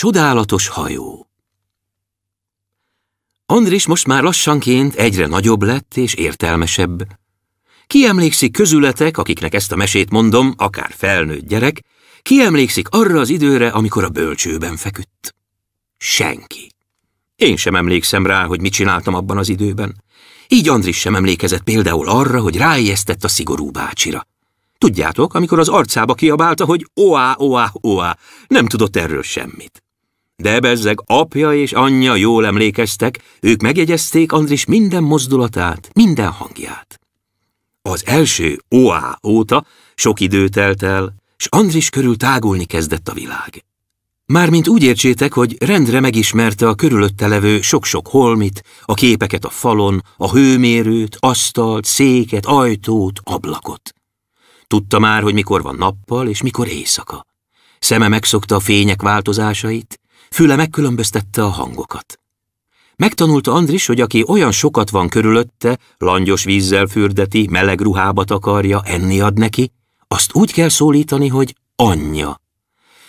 Csodálatos hajó Andris most már lassanként egyre nagyobb lett és értelmesebb. Ki emlékszik közületek, akiknek ezt a mesét mondom, akár felnőtt gyerek, ki emlékszik arra az időre, amikor a bölcsőben feküdt? Senki. Én sem emlékszem rá, hogy mit csináltam abban az időben. Így Andris sem emlékezett például arra, hogy ráijesztett a szigorú bácsira. Tudjátok, amikor az arcába kiabálta, hogy oá, oá, oá, nem tudott erről semmit. De bezzeg apja és anyja jól emlékeztek, ők megjegyezték Andris minden mozdulatát, minden hangját. Az első oá óta sok idő telt el, s Andris körül tágulni kezdett a világ. Mármint úgy értsétek, hogy rendre megismerte a körülötte levő sok-sok holmit, a képeket a falon, a hőmérőt, asztalt, széket, ajtót, ablakot. Tudta már, hogy mikor van nappal és mikor éjszaka. Szeme megszokta a fények változásait, füle megkülönböztette a hangokat. Megtanulta Andris, hogy aki olyan sokat van körülötte, langyos vízzel fürdeti, meleg ruhába takarja, enni ad neki, azt úgy kell szólítani, hogy anyja.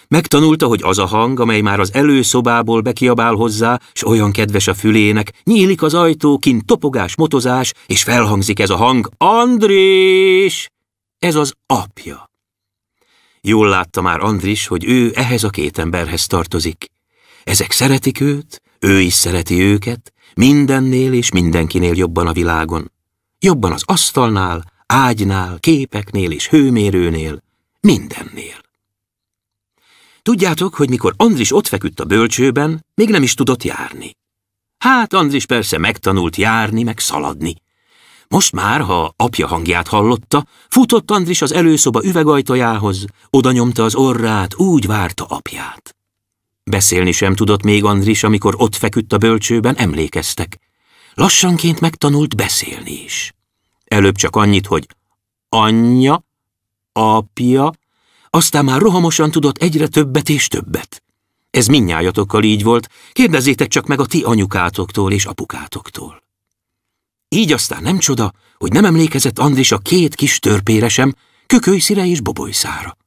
Megtanulta, hogy az a hang, amely már az előszobából bekiabál hozzá, s olyan kedves a fülének, nyílik az ajtó, kint topogás, motozás, és felhangzik ez a hang, Andrés! Ez az apja. Jól látta már Andris, hogy ő ehhez a két emberhez tartozik. Ezek szeretik őt, ő is szereti őket, mindennél és mindenkinél jobban a világon. Jobban az asztalnál, ágynál, képeknél és hőmérőnél, mindennél. Tudjátok, hogy mikor Andris ott feküdt a bölcsőben, még nem is tudott járni. Hát Andris persze megtanult járni, meg szaladni. Most már, ha apja hangját hallotta, futott Andris az előszoba üvegajtajához, oda nyomta az orrát, úgy várta apját. Beszélni sem tudott még Andris, amikor ott feküdt a bölcsőben, emlékeztek. Lassanként megtanult beszélni is. Előbb csak annyit, hogy anyja, apja, aztán már rohamosan tudott egyre többet és többet. Ez minnyájatokkal így volt, kérdezzétek csak meg a ti anyukátoktól és apukátoktól. Így aztán nem csoda, hogy nem emlékezett Andris a két kis törpére sem, kökölyszire és bobolyszára.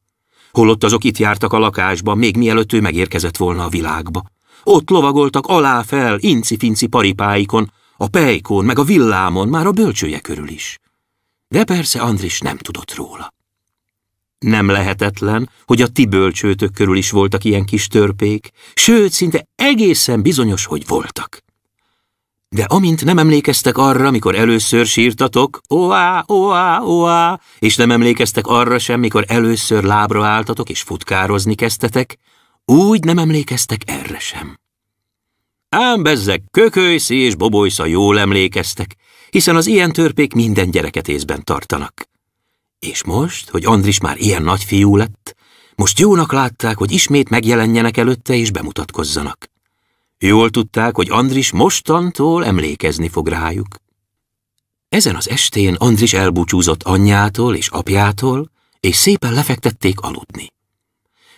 Holott azok itt jártak a lakásban, még mielőtt ő megérkezett volna a világba. Ott lovagoltak alá-fel, inci-finci paripáikon, a pejkón, meg a villámon, már a bölcsője körül is. De persze Andris nem tudott róla. Nem lehetetlen, hogy a ti bölcsőtök körül is voltak ilyen kis törpék, sőt, szinte egészen bizonyos, hogy voltak. De amint nem emlékeztek arra, mikor először sírtatok, oá, oá, oá, és nem emlékeztek arra sem, mikor először lábra álltatok és futkározni kezdtetek, úgy nem emlékeztek erre sem. Ám bezzek, kökölyszi és bobolysza jól emlékeztek, hiszen az ilyen törpék minden gyereket észben tartanak. És most, hogy Andris már ilyen nagy fiú lett, most jónak látták, hogy ismét megjelenjenek előtte és bemutatkozzanak. Jól tudták, hogy Andris mostantól emlékezni fog rájuk. Ezen az estén Andris elbúcsúzott anyjától és apjától, és szépen lefektették aludni.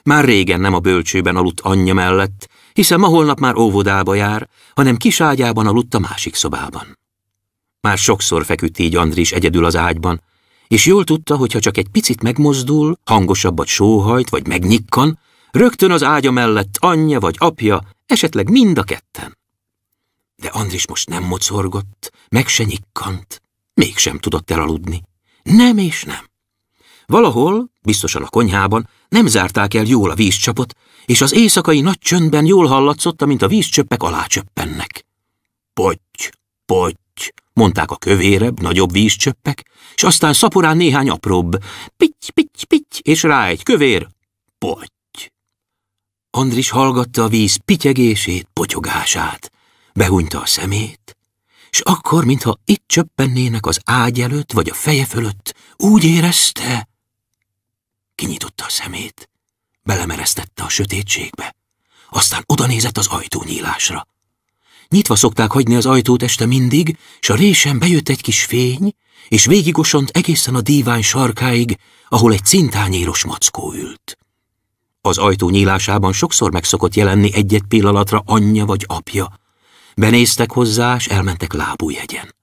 Már régen nem a bölcsőben aludt anyja mellett, hiszen ma holnap már óvodába jár, hanem kiságyában aludt a másik szobában. Már sokszor feküdt így Andris egyedül az ágyban, és jól tudta, hogy ha csak egy picit megmozdul, hangosabbat sóhajt vagy megnyikkan, rögtön az ágya mellett anyja vagy apja, esetleg mind a ketten. De Andris most nem mocorgott, meg se nyikkant, mégsem tudott elaludni. Nem és nem. Valahol, biztosan a konyhában, nem zárták el jól a vízcsapot, és az éjszakai nagy csöndben jól hallatszott, mint a vízcsöppek alácsöppennek. Potty, potty, mondták a kövérebb, nagyobb vízcsöppek, és aztán szaporán néhány apróbb, pitty, pitty, pitty, és rá egy kövér, potty. Andris hallgatta a víz pityegését, potyogását, behúnyta a szemét, és akkor, mintha itt csöppennének az ágy előtt vagy a feje fölött, úgy érezte, kinyitotta a szemét, belemeresztette a sötétségbe, aztán odanézett az ajtónyílásra. Nyitva szokták hagyni az ajtót este mindig, s a résen bejött egy kis fény, és végigosont egészen a dívány sarkáig, ahol egy cintányéros mackó ült. Az ajtó nyílásában sokszor megszokott jelenni egy-egy pillanatra anyja vagy apja. Benéztek hozzá, s elmentek lábújhegyen.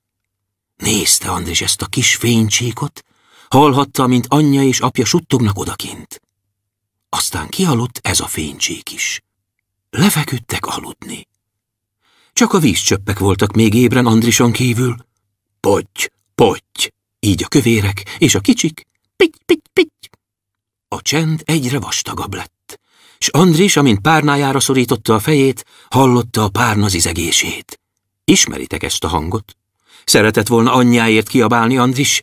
Nézte Andris ezt a kis fénycsíkot, hallhatta, mint anyja és apja suttognak odakint. Aztán kialudt ez a fénycsík is. lefeküdtek aludni. Csak a vízcsöppek voltak még ébren Andrison kívül. Potty, potty, így a kövérek, és a kicsik, pitty, pitty. A csend egyre vastagabb lett, s Andris, amint párnájára szorította a fejét, hallotta a párna zizegését. Ismeritek ezt a hangot? Szeretett volna anyjáért kiabálni Andris,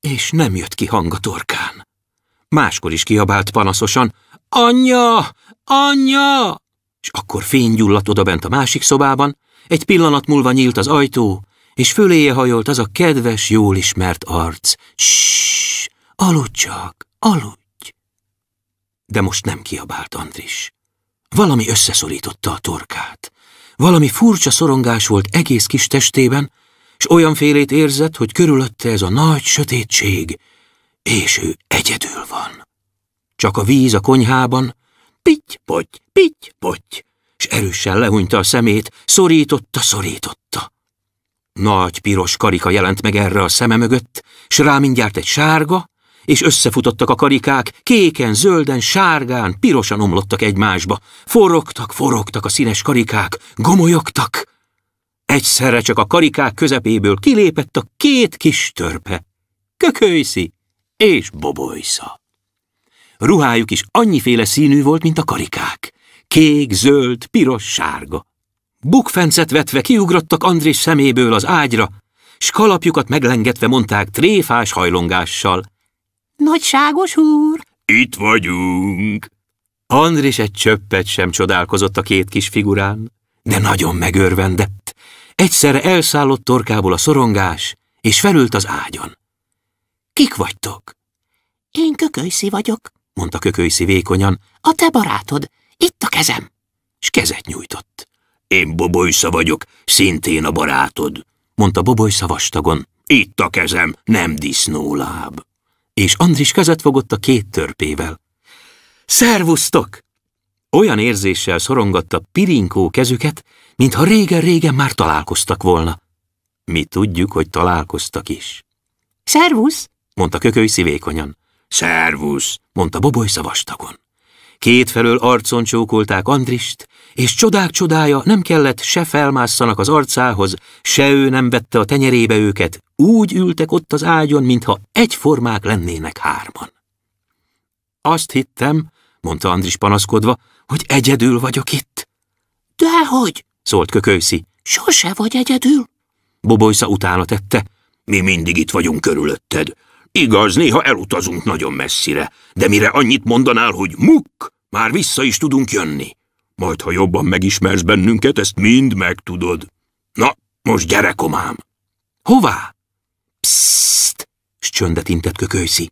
és nem jött ki hang a torkán. Máskor is kiabált panaszosan, Anyja! Anyja! És akkor fény odabent a másik szobában, egy pillanat múlva nyílt az ajtó, és föléje hajolt az a kedves, jól ismert arc. Ssss, aludj csak, aludj! De most nem kiabált Andris. Valami összeszorította a torkát. Valami furcsa szorongás volt egész kis testében, és olyan félét érzett, hogy körülötte ez a nagy sötétség, és ő egyedül van. Csak a víz a konyhában, pitty, potty, pitty, potty, és erősen lehúnyta a szemét, szorította, szorította. Nagy piros karika jelent meg erre a szeme mögött, s rá mindjárt egy sárga, és összefutottak a karikák, kéken, zölden, sárgán, pirosan omlottak egymásba. Forogtak, forogtak a színes karikák, gomolyogtak. Egyszerre csak a karikák közepéből kilépett a két kis törpe, kökölyszi és bobolysza. Ruhájuk is annyiféle színű volt, mint a karikák. Kék, zöld, piros, sárga. Bukfencet vetve kiugrottak Andris szeméből az ágyra, s kalapjukat meglengetve mondták tréfás hajlongással. Nagyságos úr! Itt vagyunk! Andris egy csöppet sem csodálkozott a két kis figurán, de nagyon megörvendett. Egyszerre elszállott torkából a szorongás, és felült az ágyon. Kik vagytok? Én Kökölyszi vagyok, mondta Kökölyszi vékonyan. A te barátod, itt a kezem. S kezet nyújtott. Én Bobolysza vagyok, szintén a barátod, mondta Bobolysza vastagon. Itt a kezem, nem disznóláb. És Andris kezet fogott a két törpével. Szervusztok! Olyan érzéssel szorongatta pirinkó kezüket, mintha régen-régen már találkoztak volna. Mi tudjuk, hogy találkoztak is. Szervusz! mondta Kököly szívékonyan. Szervusz! mondta Boboly vastagon. Kétfelől arcon csókolták Andrist, és csodák csodája nem kellett se felmásszanak az arcához, se ő nem vette a tenyerébe őket, úgy ültek ott az ágyon, mintha egyformák lennének hárman. Azt hittem, mondta Andris panaszkodva, hogy egyedül vagyok itt. Dehogy, szólt Kökőszi. Sose vagy egyedül. Bobolysza utána tette. Mi mindig itt vagyunk körülötted. Igaz, néha elutazunk nagyon messzire, de mire annyit mondanál, hogy muk, már vissza is tudunk jönni. Majd, ha jobban megismersz bennünket, ezt mind megtudod. Na, most gyere, komám! Hová? Psst! s csöndet intett kökőszi.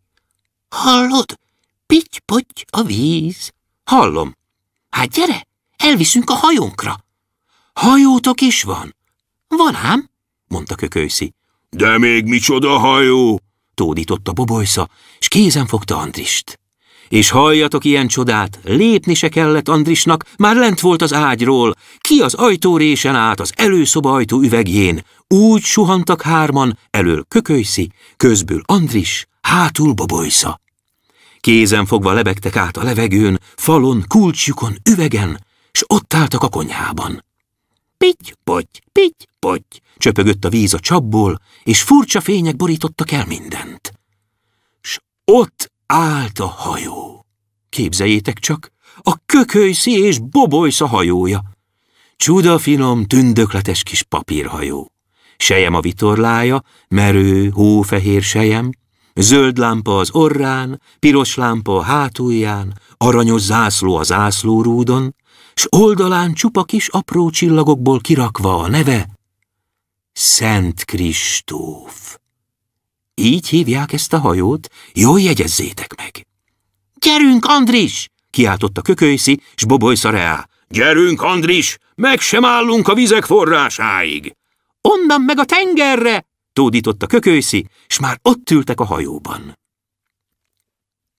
Hallod? Pitty-potty a víz. Hallom. Hát gyere, elviszünk a hajónkra. Hajótok is van? Van ám, mondta kökőszi. De még micsoda hajó? tódította Bobolysza, és kézen fogta Andrist. És halljatok ilyen csodát, lépni se kellett Andrisnak, már lent volt az ágyról, ki az ajtórésen át az előszoba ajtó üvegjén, úgy suhantak hárman, elől kökölyszi, közből Andris, hátul Bobolysza. Kézen fogva lebegtek át a levegőn, falon, kulcsjukon, üvegen, s ott álltak a konyhában. Pitty, potty, pitty, potty, csöpögött a víz a csapból, és furcsa fények borítottak el mindent. S ott állt a hajó. Képzeljétek csak, a kökölyszi és bobolysza hajója. Csuda finom, tündökletes kis papírhajó. Sejem a vitorlája, merő, hófehér sejem, zöld lámpa az orrán, piros lámpa a hátulján, aranyos zászló a zászlórúdon, s oldalán csupa kis apró csillagokból kirakva a neve Szent Kristóf. Így hívják ezt a hajót, jól jegyezzétek meg. Gyerünk, Andris! kiáltotta kökölyszi, s bobolysz reá. Gyerünk, Andris, meg sem állunk a vizek forrásáig. Onnan meg a tengerre! tódította kökölyszi, s már ott ültek a hajóban.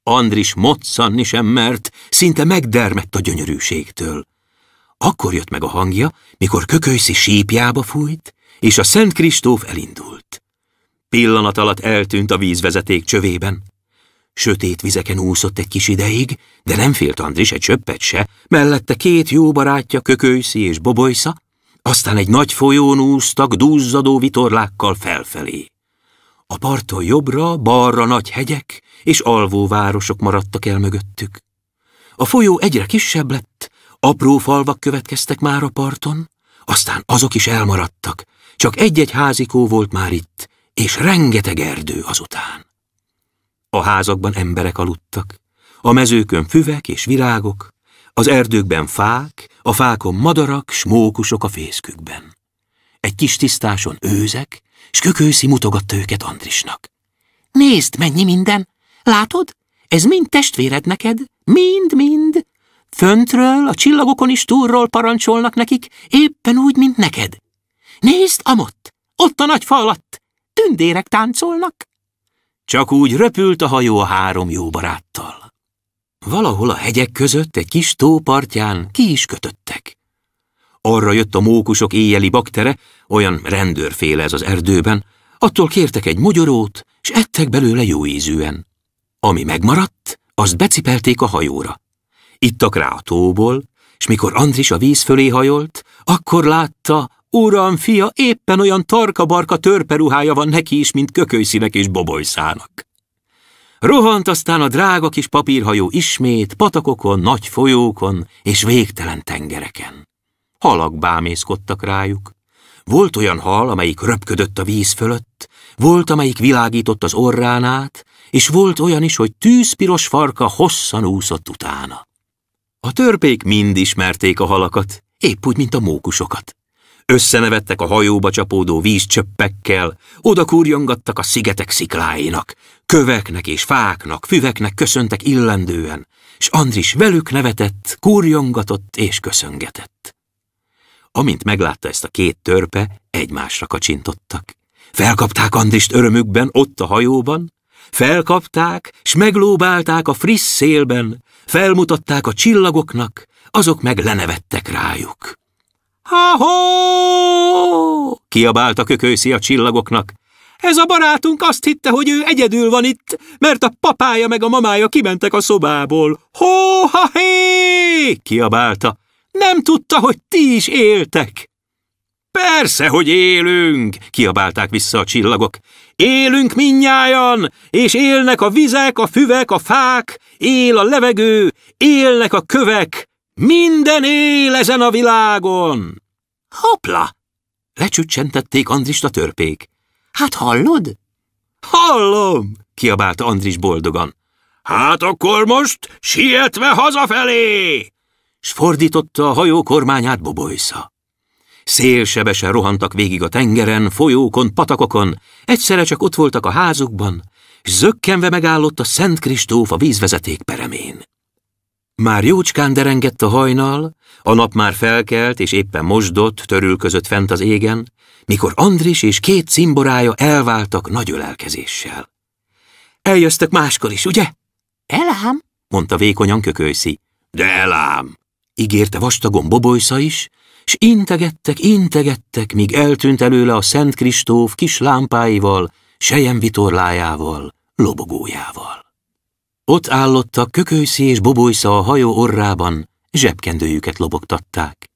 Andris moccanni sem mert, szinte megdermett a gyönyörűségtől. Akkor jött meg a hangja, mikor kökölyszi sípjába fújt, és a Szent Kristóf elindult. Pillanat alatt eltűnt a vízvezeték csövében. Sötét vizeken úszott egy kis ideig, de nem félt Andris egy csöppet se, mellette két jó barátja, Kökölyszi és Bobojsza, aztán egy nagy folyón úsztak dúzzadó vitorlákkal felfelé. A parton jobbra, balra nagy hegyek és alvó városok maradtak el mögöttük. A folyó egyre kisebb lett, apró falvak következtek már a parton, aztán azok is elmaradtak, csak egy-egy házikó volt már itt, és rengeteg erdő azután. A házakban emberek aludtak, a mezőkön füvek és virágok, az erdőkben fák, a fákon madarak, smókusok a fészkükben. Egy kis tisztáson őzek, s kökőszi mutogatta őket Andrisnak. Nézd, mennyi minden! Látod? Ez mind testvéred neked? Mind-mind! Föntről, a csillagokon is túlról parancsolnak nekik, éppen úgy, mint neked. Nézd, amott! Ott a nagy fa alatt! Tündérek táncolnak! Csak úgy röpült a hajó a három jó baráttal. Valahol a hegyek között egy kis tó partján ki is kötöttek. Arra jött a mókusok éjjeli baktere, olyan rendőrféle ez az erdőben, attól kértek egy mogyorót, s ettek belőle jó ízűen. Ami megmaradt, azt becipelték a hajóra. Ittak rá a tóból, és mikor Andris a víz fölé hajolt, akkor látta, uram, fia, éppen olyan tarka-barka törperuhája van neki is, mint kökölyszínek és bobolyszának. Rohant aztán a drága kis papírhajó ismét patakokon, nagy folyókon és végtelen tengereken. Halak bámészkodtak rájuk. Volt olyan hal, amelyik röpködött a víz fölött, volt, amelyik világított az orrán át, és volt olyan is, hogy tűzpiros farka hosszan úszott utána. A törpék mind ismerték a halakat, épp úgy, mint a mókusokat. Összenevettek a hajóba csapódó vízcsöppekkel, oda kurjongattak a szigetek szikláinak, köveknek és fáknak, füveknek köszöntek illendően, s Andris velük nevetett, kurjongatott és köszöngetett. Amint meglátta ezt a két törpe, egymásra kacsintottak. Felkapták Andrist örömükben ott a hajóban, felkapták, s meglóbálták a friss szélben, felmutatták a csillagoknak, azok meg lenevettek rájuk. Ha-ho! kiabálta kökőszi a csillagoknak. Ez a barátunk azt hitte, hogy ő egyedül van itt, mert a papája meg a mamája kimentek a szobából. Ho-ha-hé! kiabálta. Nem tudta, hogy ti is éltek. Persze, hogy élünk, kiabálták vissza a csillagok. Élünk minnyájan, és élnek a vizek, a füvek, a fák, él a levegő, élnek a kövek, minden él ezen a világon! Hopla! Lecsüccsentették Andrist a törpék. Hát hallod? Hallom! kiabálta Andris boldogan. Hát akkor most sietve hazafelé! S fordította a hajó kormányát Boboysza. Szélsebesen rohantak végig a tengeren, folyókon, patakokon, egyszerre csak ott voltak a házukban, és zökkenve megállott a Szent Kristóf a vízvezeték peremén. Már jócskán derengett a hajnal, a nap már felkelt és éppen mosdott, törülközött fent az égen, mikor Andris és két cimborája elváltak nagy ölelkezéssel. Eljöztök máskor is, ugye? Elám, mondta vékonyan kökőszi. De elám, ígérte vastagon Bobolysza is, s integettek, integettek, míg eltűnt előle a Szent Kristóf kis lámpáival, sejem vitorlájával, lobogójával. Ott állottak kökölyszi és bobolysza a hajó orrában, zsebkendőjüket lobogtatták.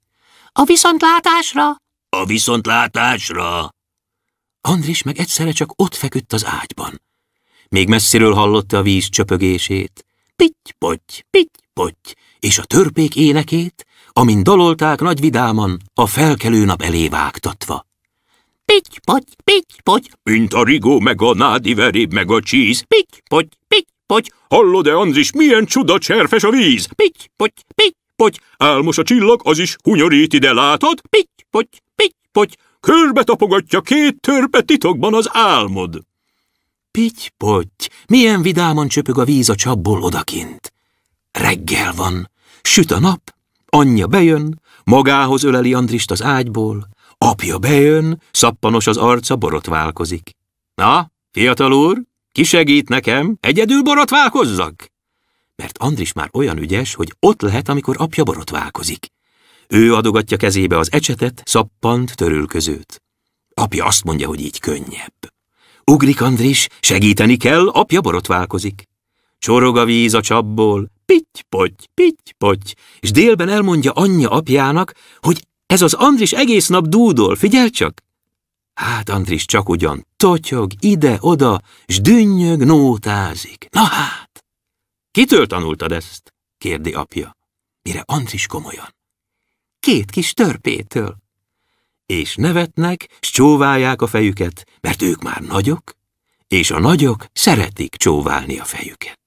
A viszontlátásra! A viszontlátásra! Andris meg egyszerre csak ott feküdt az ágyban. Még messziről hallotta a víz csöpögését. Pitty-potty, pitty-potty, és a törpék énekét, amin dalolták nagy vidáman, a felkelő nap elé vágtatva. Pitty-potty, pitty-potty, mint a rigó, meg a nádi veréb, meg a csíz. Pitty-potty, pitty-potty, hallod-e, Andris, milyen csuda cserfes a víz? Pitty-potty, pitty-potty, álmos a csillag, az is hunyorít ide, látod? Pitty-potty, pitty-potty, körbe tapogatja két törpe titokban az álmod. Pitty-potty, milyen vidáman csöpög a víz a csapból odakint. Reggel van, süt a nap, anyja bejön, magához öleli Andrist az ágyból, apja bejön, szappanos az arca, borotválkozik. Na, fiatal úr, ki segít nekem? Egyedül borotválkozzak? Mert Andris már olyan ügyes, hogy ott lehet, amikor apja borotválkozik. Ő adogatja kezébe az ecsetet, szappant, törülközőt. Apja azt mondja, hogy így könnyebb. Ugrik Andris, segíteni kell, apja borotválkozik. Csorog a víz a csapból, pitty-potty, pitty-potty, és délben elmondja anyja apjának, hogy ez az Andris egész nap dúdol, figyel csak! Hát Andris csak ugyan totyog ide-oda, s dünnyög, nótázik. Na hát! Kitől tanultad ezt? kérdi apja. Mire Andris komolyan. Két kis törpétől. És nevetnek, s csóválják a fejüket, mert ők már nagyok, és a nagyok szeretik csóválni a fejüket.